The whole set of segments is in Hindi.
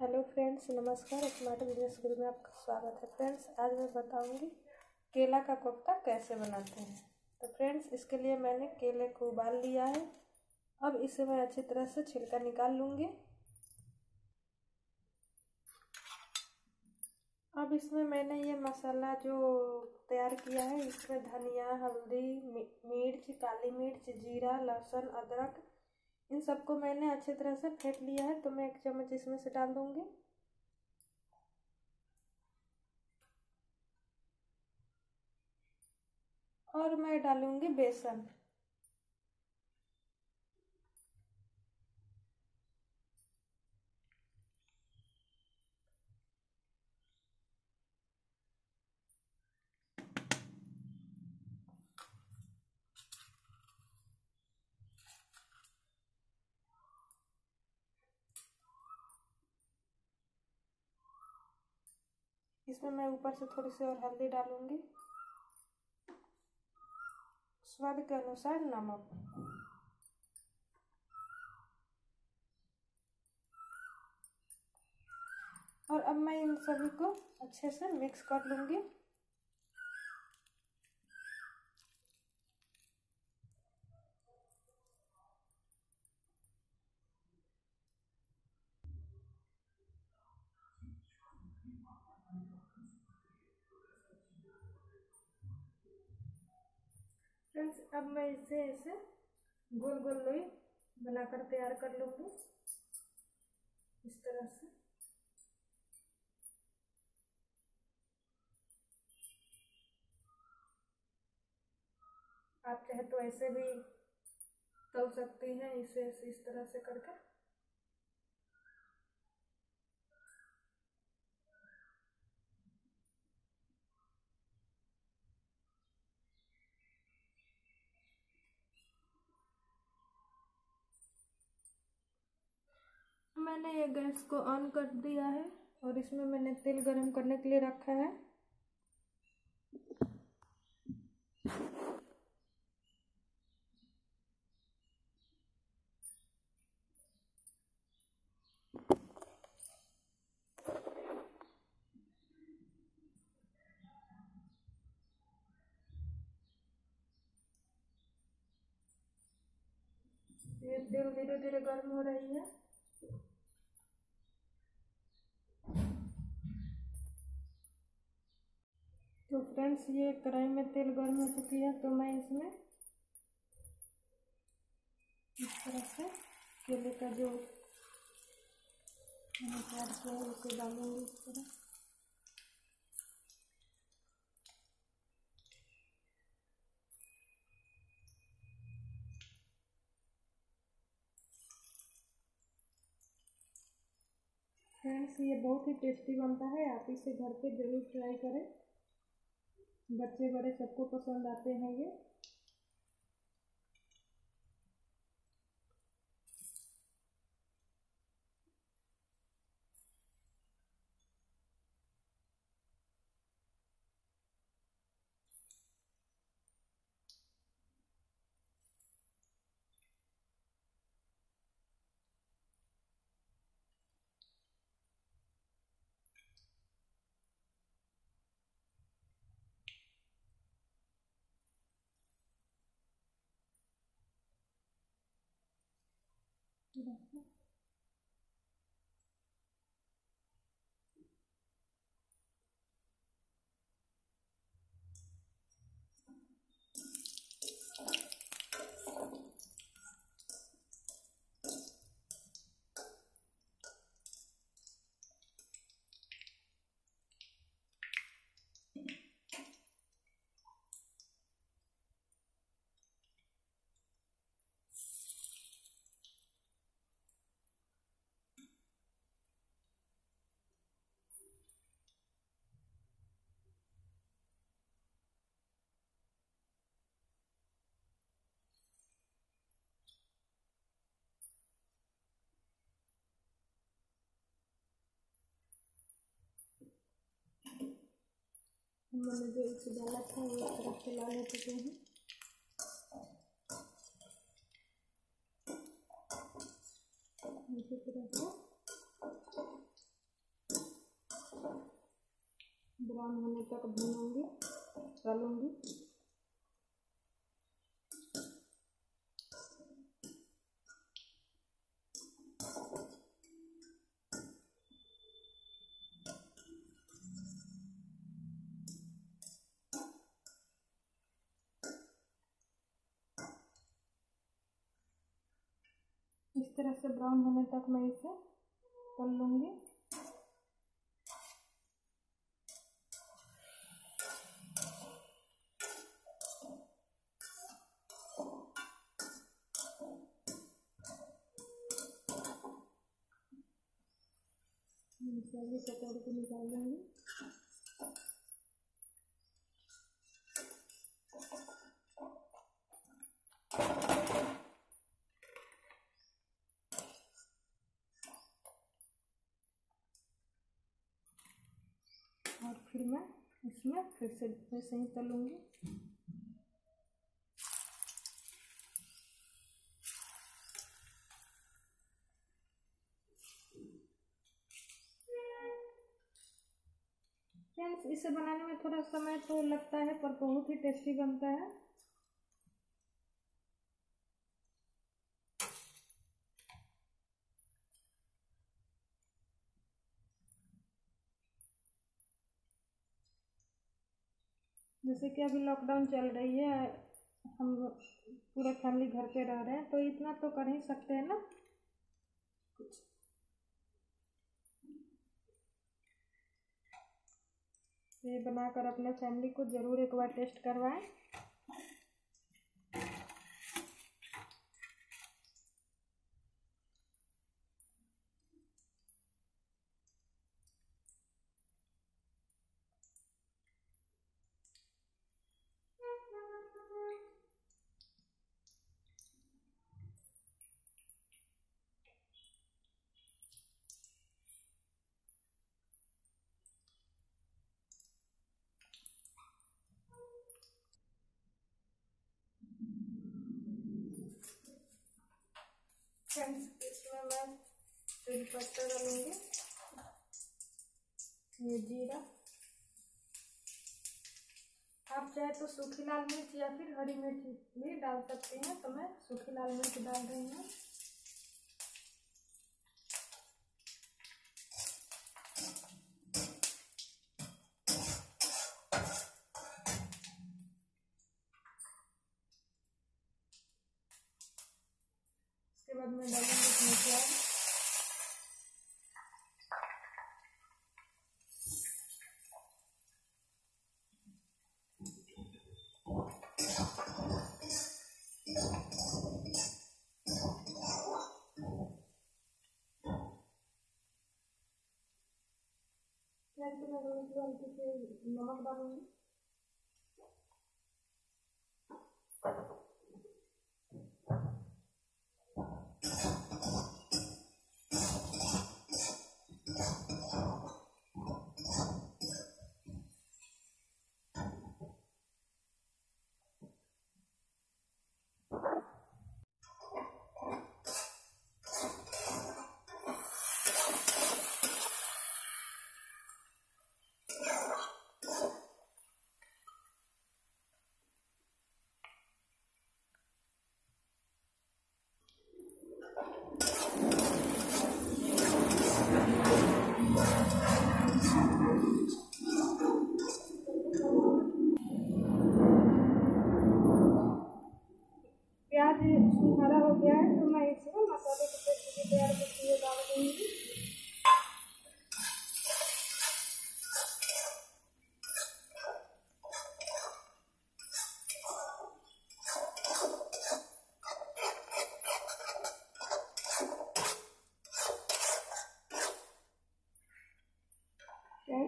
हेलो फ्रेंड्स, नमस्कार। स्मार्ट बिज़नेस गुरु में आपका स्वागत है। फ्रेंड्स, आज मैं बताऊँगी केला का कोफ्ता कैसे बनाते हैं। तो फ्रेंड्स, इसके लिए मैंने केले को उबाल लिया है। अब इसे मैं अच्छी तरह से छिलका निकाल लूँगी। अब इसमें मैंने ये मसाला जो तैयार किया है, इसमें धनिया, हल्दी मिर्च, काली मिर्च, जीरा, लहसुन, अदरक इन सबको मैंने अच्छे तरह से फेंट लिया है तो मैं एक चम्मच इसमें से डाल दूँगी। और मैं डालूँगी बेसन। इसमें मैं ऊपर से थोड़ी सी और हल्दी डालूँगी। स्वाद के अनुसार नमक। और अब मैं इन सभी को अच्छे से मिक्स कर लूँगी। फ्रेंड्स अब मैं इसे ऐसे गोल गोल लोई बनाकर तैयार कर लूँगी। इस तरह से। आप चाहे तो ऐसे भी तल सकती हैं, इसे ऐसे इस तरह से करके। मैंने ये गैस को ऑन कर दिया है और इसमें मैंने तेल गरम करने के लिए रखा है। ये तेल धीरे धीरे गर्म हो रही है। फ्रेंड्स, ये कढ़ाई में तेल गर्म हो चुकी है तो मैं इसमें इस तरह से केले का जो किया है, उसे डालूँगी इस तरह। फ्रेंड्स, ये बहुत ही टेस्टी बनता है, आप इसे घर पे ज़रूर ट्राई करें। बच्चे बड़े सबको पसंद आते हैं ये। देखो मैंने जो इसे डाला था वो एक तरफ से लाल हो हैं इसी तरह ब्राउन होने तक भूनूंगी डालूंगी तरह से ब्राउन होने तक मैं इसे तल लूँगी। सभी कटोरी को निकाल लूँगी और फिर मैं इसमें फिर से ऐसे ही तलूँगी फ्रेंड्स, इसे बनाने में थोड़ा समय तो लगता है, पर बहुत ही टेस्टी बनता है। जैसे कि अभी लॉकडाउन चल रही है, हम पूरा फैमिली घर पे रह रहे हैं तो इतना तो कर ही सकते हैं ना? कुछ। ये बनाकर अपने फैमिली को ज़रूर एक बार टेस्ट करवाएँ। फ्रेंड्स इसमें मैं तेज पत्ता डालूँगी ये जीरा। आप चाहे तो सूखी लाल मिर्च या फिर हरी मिर्च भी डाल सकते हैं। तो मैं सूखी लाल मिर्च डाल रही हूँ। बाद मैं डालूँगी इसमें प्याज नमक डालूँगी।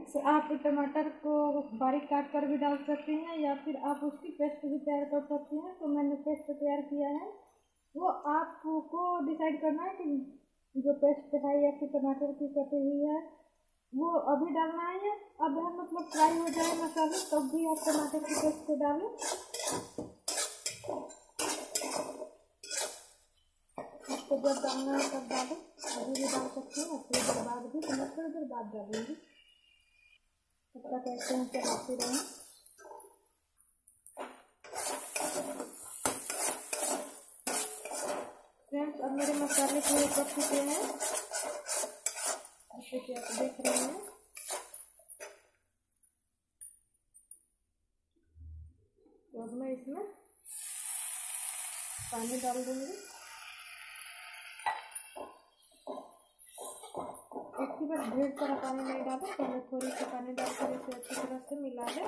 फ्रेंड्स आप टमाटर को बारीक काट कर भी डाल सकते हैं या फिर आप उसकी पेस्ट भी तैयार कर सकते हैं। तो मैंने पेस्ट तैयार किया है। वो आपको डिसाइड करना है कि जो पेस्ट है या फिर टमाटर की कटी हुई है, वो अभी डालना है अब हम मतलब फ्राई हो जाए मसाले, तब भी आप टमाटर की पेस्ट को डालें। इसको जब डालना है तब डालें। अभी भी डाल सकते हैं देर बाद भी तो मैं बाद डालूँगी। तब तक ऐसे ही चलाते रहें फ्रेंड्स अब मेरे मसाले पूरे पक चुके हैं। जैसे कि आप देख रहे हैं। तो अब मैं इसमें पानी डाल दूँगी। एक ही बार ढेर सारा पानी नहीं डालें, पहले थोड़ी सी पानी डालकर इसे अच्छी तरह से मिला दें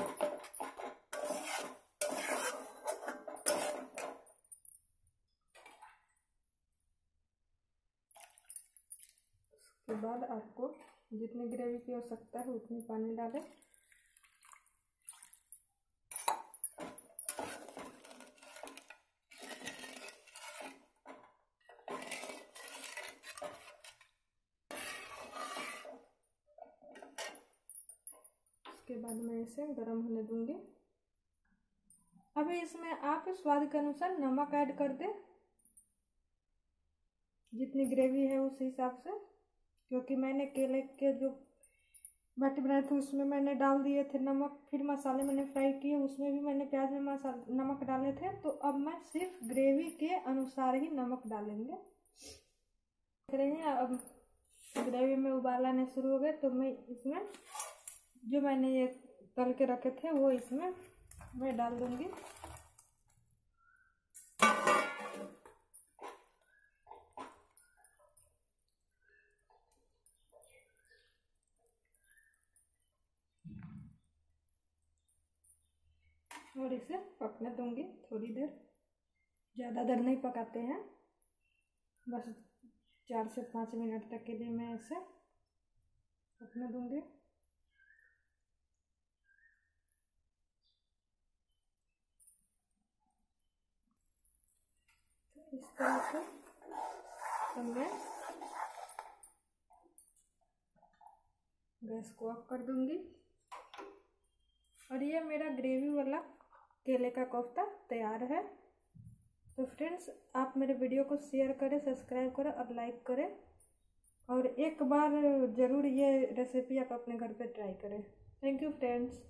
उसके बाद आपको जितनी ग्रेवी की आवश्यकता है उतनी पानी डालें। उसके बाद मैं इसे गर्म होने दूँगी। अभी इसमें आप स्वाद के अनुसार नमक ऐड कर दें। जितनी ग्रेवी है उस हिसाब से, क्योंकि मैंने केले के जो बाटी बनाए थे उसमें मैंने डाल दिए थे नमक, फिर मसाले मैंने फ्राई किए, उसमें भी मैंने प्याज में मसाला नमक डाले थे। तो अब मैं सिर्फ़ ग्रेवी के अनुसार ही नमक डालेंगे। देख रहे हैं, अब ग्रेवी में उबाल आने शुरू हो गए तो मैं इसमें जो मैंने ये तल के रखे थे, वो इसमें मैं डाल दूँगी। और इसे पकने दूँगी थोड़ी देर। ज़्यादा देर नहीं पकाते हैं। बस चार से पाँच मिनट तक के लिए मैं इसे पकने दूँगी। इस तरह से तो मैं गैस को ऑफ़ कर दूँगी। और ये मेरा ग्रेवी वाला केले का कोफ्ता तैयार है। तो फ्रेंड्स आप मेरे वीडियो को शेयर करें सब्सक्राइब करें और लाइक करें। और एक बार ज़रूर ये रेसिपी आप अपने घर पे ट्राई करें। Thank you friends